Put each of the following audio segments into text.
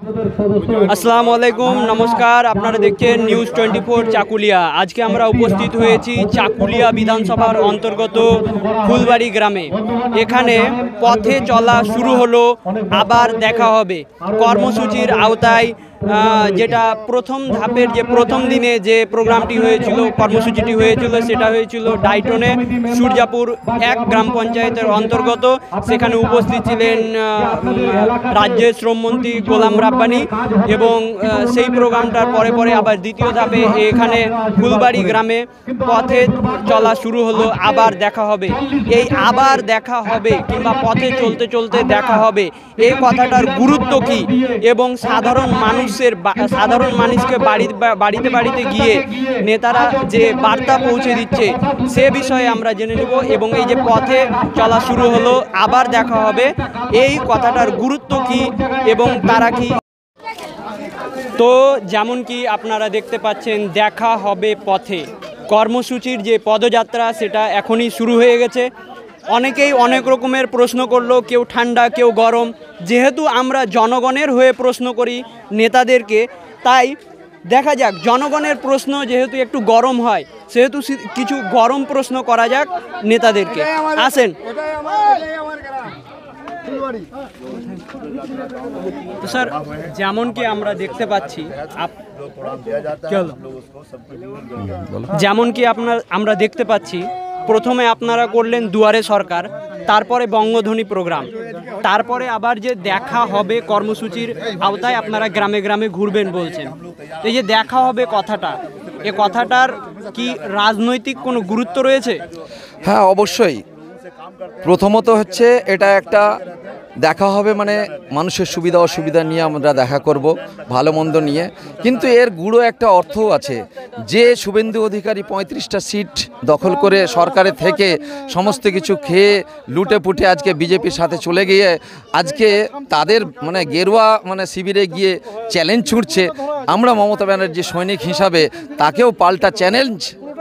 আসসালামু আলাইকুম, নমস্কার। আপনারা দেখছেন নিউজ টোয়েন্টি ফোর চাকুলিয়া। আজকে আমরা উপস্থিত হয়েছি চাকুলিয়া বিধানসভার অন্তর্গত ফুলবাড়ি গ্রামে। এখানে পথে চলা শুরু হলো, আবার দেখা হবে। কর্মসূচির আওতায় যেটা প্রথম ধাপের যে প্রথম দিনে যে প্রোগ্রামটি হয়েছিল, কর্মসূচিটি হয়েছিল, সেটা হয়েছিল ডাইটনে সূর্যাপুর এক গ্রাম পঞ্চায়েতের অন্তর্গত। সেখানে উপস্থিত ছিলেন রাজ্যের শ্রমমন্ত্রী গোলাম রাব্বানি এবং সেই প্রোগ্রামটার পরে পরে আবার দ্বিতীয় ধাপে এখানে ফুলবাড়ি গ্রামে পথে চলা শুরু হলো, আবার দেখা হবে। এই আবার দেখা হবে কিংবা পথে চলতে চলতে দেখা হবে এই কথাটার গুরুত্ব কি? এবং সাধারণ মানুষের সাধারণ মানুষকে বাড়ি, বাড়িতে বাড়িতে গিয়ে নেতারা যে বার্তা পৌঁছে দিচ্ছে, সে বিষয়ে আমরা জেনে নেব এবং এই যে পথে চলা শুরু হলো, আবার দেখা হবে, এই কথাটার গুরুত্ব কি এবং তারা কি তো যেমন কি আপনারা দেখতে পাচ্ছেন দেখা হবে পথে। কর্মসূচির যে পদযাত্রা সেটা এখনই শুরু হয়ে গেছে। অনেকেই অনেক রকমের প্রশ্ন করল কেউ ঠান্ডা কেউ গরম। যেহেতু আমরা জনগণের হয়ে প্রশ্ন করি নেতাদেরকে তাই দেখা যাক জনগণের প্রশ্ন যেহেতু একটু গরম হয় সেহেতু কিছু গরম প্রশ্ন করা যাক নেতাদেরকে। আসেন। তো স্যার যেমন কি আমরা দেখতে পাচ্ছি? যেমন কি আপনার আমরা দেখতে পাচ্ছি প্রথমে আপনারা করলেন দুয়ারে সরকার তারপরে বঙ্গধ্বনি প্রোগ্রাম। তারপরে আবার যে দেখা হবে কর্মসূচির আওতায় আপনারা গ্রামে গ্রামে ঘুরবেন বলছেন। এই যে দেখা হবে কথাটা এ কথাটার কি রাজনৈতিক কোনো গুরুত্ব রয়েছে? হ্যাঁ অবশ্যই। প্রথমত হচ্ছে এটা একটা দেখা হবে মানে মানুষের সুবিধা, অসুবিধা নিয়ে আমরা দেখা করব, ভালো মন্দ নিয়ে। কিন্তু এর গুঁড়ো একটা অর্থও আছে। যে শুভেন্দু অধিকারী পঁয়ত্রিশটা সিট দখল করে সরকারের থেকে সমস্ত কিছু খেয়ে লুটে পুটে আজকে বিজেপির সাথে চলে গিয়ে আজকে তাদের মানে গেরুয়া মানে শিবিরে গিয়ে চ্যালেঞ্জ ছুটছে। আমরা মমতা ব্যানার্জি সৈনিক হিসাবে তাকেও পাল্টা চ্যালেঞ্জ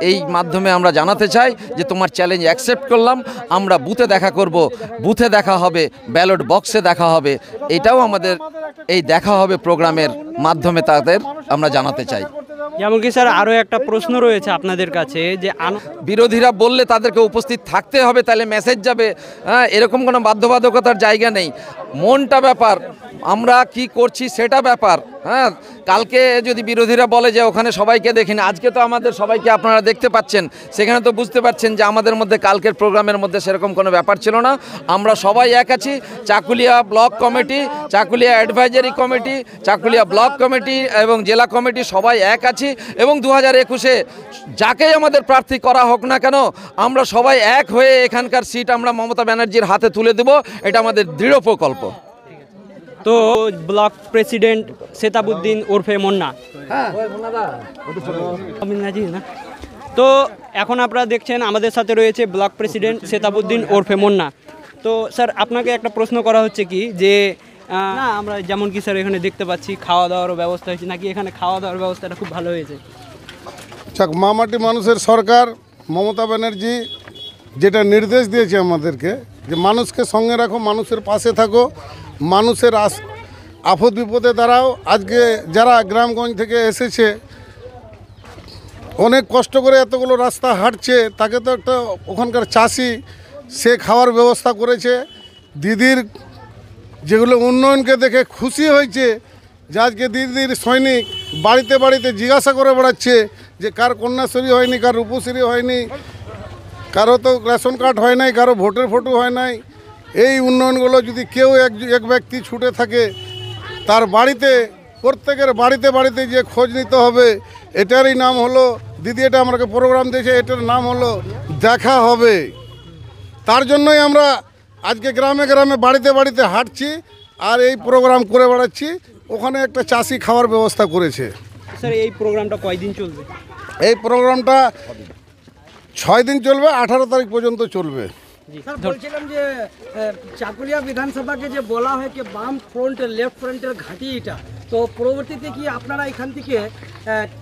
এই মাধ্যমে আমরা জানাতে চাই যে তোমার চ্যালেঞ্জ অ্যাকসেপ্ট করলাম আমরা বুথে দেখা করব। বুথে দেখা হবে ব্যালট বক্সে দেখা হবে। এটাও আমাদের এই দেখা হবে প্রোগ্রামের মাধ্যমে তাদের আমরা জানাতে চাই। যেমন কি স্যার আরও একটা প্রশ্ন রয়েছে আপনাদের কাছে যে বিরোধীরা বললে তাদেরকে উপস্থিত থাকতে হবে তাহলে মেসেজ যাবে। হ্যাঁ এরকম কোনো বাধ্যবাধকতার জায়গা নেই। মনটা ব্যাপার আমরা কি করছি সেটা ব্যাপার। হ্যাঁ কালকে যদি বিরোধীরা বলে যে ওখানে সবাইকে দেখিনি আজকে তো আমাদের সবাইকে আপনারা দেখতে পাচ্ছেন, সেখানে তো বুঝতে পারছেন যে আমাদের মধ্যে কালকের প্রোগ্রামের মধ্যে সেরকম কোনো ব্যাপার ছিল না। আমরা সবাই এক আছি, Chakulia block committee, Chakulia advisory committee, Chakulia block committee এবং জেলা কমিটি সবাই এক আছি এবং দু হাজার একুশে যাকেই আমাদের প্রার্থী করা হোক না কেন, আমরা সবাই এক হয়ে এখানকার সিট আমরা মমতা ব্যানার্জির হাতে তুলে দেব, এটা আমাদের দৃঢ় প্রকল্প। তো ব্লক প্রেসিডেন্ট সেতাবুদ্দিন ওরফে মন্না। না? তো এখন আপনারা দেখছেন আমাদের সাথে রয়েছে ব্লক প্রেসিডেন্ট সেতাবুদ্দিন ওরফে মন্না। তো স্যার আপনাকে একটা প্রশ্ন করা হচ্ছে কি যে না আমরা যেমন কি স্যার এখানে দেখতে পাচ্ছি খাওয়া দাওয়ারও ব্যবস্থা হয়েছে নাকি এখানে খাওয়া দাওয়ার ব্যবস্থাটা খুব ভালো হয়েছে? যাক মামাটি মানুষের সরকার মমতা ব্যানার্জি যেটা নির্দেশ দিয়েছে আমাদেরকে যে মানুষকে সঙ্গে রাখো মানুষের পাশে থাকো মানুষের আস আফত বিপদে দাঁড়াও আজকে যারা গ্রামগঞ্জ থেকে এসেছে, অনেক কষ্ট করে এতগুলো রাস্তা হাঁটছে, তাকে তো একটা ওখানকার চাষি, সে খাওয়ার ব্যবস্থা করেছে। দিদির যেগুলো উন্নয়নকে দেখে খুশি হয়েছে, যে আজকে দিদির সৈনিক বাড়িতে বাড়িতে জিজ্ঞাসা করে বেড়াচ্ছে যে কার কন্যাশ্রী হয়নি, কার রূপশ্রী হয়নি, কারও তো রেশন কার্ড হয় নাই, কারও ভোটের ফটো হয় নাই। এই উন্নয়নগুলো যদি কেউ এক এক ব্যক্তি ছুটে থাকে তার বাড়িতে প্রত্যেকের বাড়িতে বাড়িতে যে খোঁজ নিতে হবে এটারই নাম হলো দিদি এটা আমাকে প্রোগ্রাম দিয়েছে এটার নাম হলো দেখা হবে। তার জন্যই আমরা আজকে গ্রামে গ্রামে বাড়িতে বাড়িতে হাঁটছি আর এই প্রোগ্রাম করে বেড়াচ্ছি। ওখানে একটা চাষি খাওয়ার ব্যবস্থা করেছে। স্যার এই প্রোগ্রামটা কয়দিন চলবে? এই প্রোগ্রামটা ছয় দিন চলবে আঠারো তারিখ পর্যন্ত চলবে। স্যার বলছিলাম যে আহ, চাকুলিয়া বিধানসভাকে যে বলা হয় কি বাম ফ্রন্ট লেফট ফ্রন্টের ঘাঁটি এটা তো পরবর্তীতে কি আপনারা এখান থেকে আহ,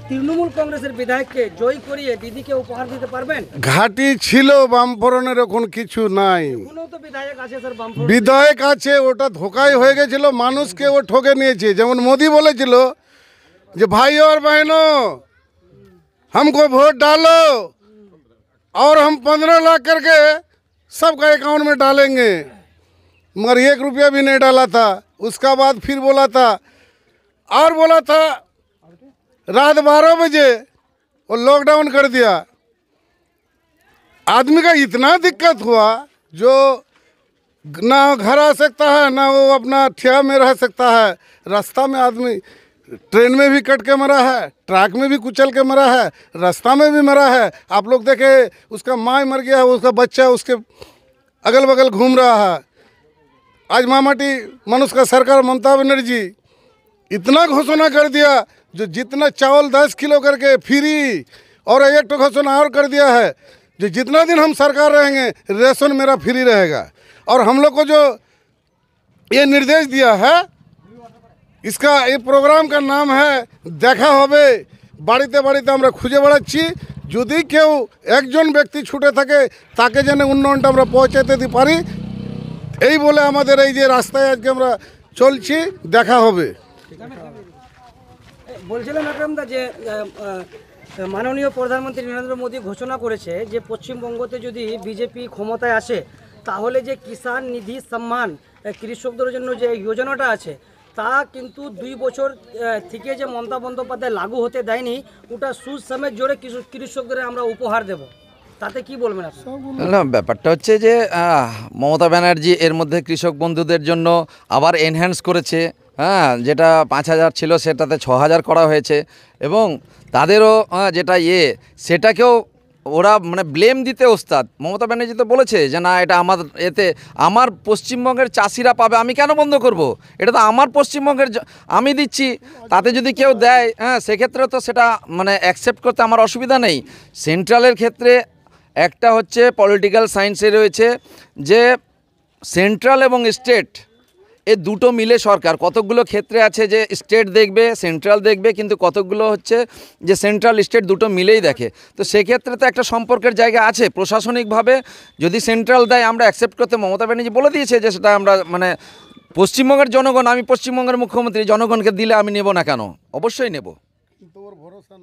তৃণমূল কংগ্রেসের বিধায়ককে জয় করিয়ে দিদিকে উপহার দিতে পারবেন ঘাটি ছিল বামফরনের এখন কিছু নাই কোনো তো বিধায়ক আছে স্যার বাম বিধায়ক আছে ওটা ধোকাই হয়ে গেছিল মানুষকে ও ঠকে নিয়েছে যেমন মোদি বলেছিল যে भाई और बहनों हमको वोट डालो और हम पंद्रह लाख करके सबका अकाउंट में डालेंगे। मगर एक रुपया भी नहीं डाला था। उसका बाद फिर बोला था। और बोला था, रात बारह बजे वो लॉकडाउन कर दिया। आदमी का इतना दिक्कत हुआ, जो ना घर आ सकता है, ना वो अपना ठिया में रह सकता है। रास्ता में आदमी ट्रेन में भी कट के मरा है, ट्रक में भी कुचल के मरा है, रास्ता में भी मरा है। आप लोग देखे, उसका माँ मर गया है, उसका बच्चा उसके अगल बगल घूम रहा है। आज मामाटी मनुष्य का सरकार ममता बनर्जी, इतना घोषणा कर दिया, जो जितना चावल दस किलो करके फ्री और एक तो घोषणा और कर दिया है, जो जितना दिन हम सरकार रहेंगे, रेशन मेरा फ्री रहेगा। और हम लोग को जो ये निर्देश दिया है इसका ये प्रोग्राम का नाम है দেখা হবে বাড়িতে বাড়িতে আমরা খুঁজে বেড়াচ্ছি যদি কেউ একজন ব্যক্তি ছুটে থাকে তাকে যেন উন্নয়নটা আমরা পৌঁছাতে দিতে পারি এই বলে আমাদের এই যে রাস্তায় আজকে আমরা চলছি দেখা হবে বলছিলাম আকরামদা যে আহ, আহ, মাননীয় প্রধানমন্ত্রী নরেন্দ্র মোদী ঘোষণা করেছে যে পশ্চিমবঙ্গতে যদি বিজেপি ক্ষমতায় আসে তাহলে যে কিষাণ নিধি সম্মান আহ, কৃষকদের জন্য যে যোজনাটা আছে তা কিন্তু দুই বছর থেকে যে মমতা বন্দ্যোপাধ্যায় লাগু হতে দেয়নি ওটা সুদ সমেত জোরে কৃষক- কৃষকদের আমরা উপহার দেব। তাতে কি বলবেন না ব্যাপারটা হচ্ছে যে মমতা ব্যানার্জি এর মধ্যে কৃষক বন্ধুদের জন্য আবার এনহ্যান্স করেছে হ্যাঁ যেটা পাঁচ হাজার ছিল সেটাতে ছ হাজার করা হয়েছে এবং তাদেরও যেটা ইয়ে সেটাকেও ওরা মানে ব্লেম দিতে ওস্তাদ। মমতা ব্যানার্জি তো বলেছে যে, না, এটা আমার এতে আমার পশ্চিমবঙ্গের চাষিরা পাবে, আমি কেন বন্ধ করব? এটা তো আমার পশ্চিমবঙ্গের আমি দিচ্ছি, তাতে যদি কেউ দেয় হ্যাঁ সেক্ষেত্রে তো সেটা মানে অ্যাকসেপ্ট করতে আমার অসুবিধা নেই। সেন্ট্রালের ক্ষেত্রে একটা হচ্ছে পলিটিক্যাল সায়েন্সে রয়েছে যে সেন্ট্রাল এবং স্টেট এ দুটো মিলে সরকার। কতকগুলো ক্ষেত্রে আছে যে স্টেট দেখবে, সেন্ট্রাল দেখবে, কিন্তু কতকগুলো হচ্ছে যে সেন্ট্রাল স্টেট দুটো মিলেই দেখে। তো সেক্ষেত্রে তো একটা সম্পর্কের জায়গা আছে। প্রশাসনিকভাবে যদি সেন্ট্রাল দেয়, আমরা অ্যাকসেপ্ট করতে মমতা ব্যানার্জি বলে দিয়েছে যে সেটা আমরা মানে পশ্চিমবঙ্গের জনগণ, আমি পশ্চিমবঙ্গের মুখ্যমন্ত্রী, জনগণকে দিলে আমি নেব না কেন? অবশ্যই নেব। ভরসা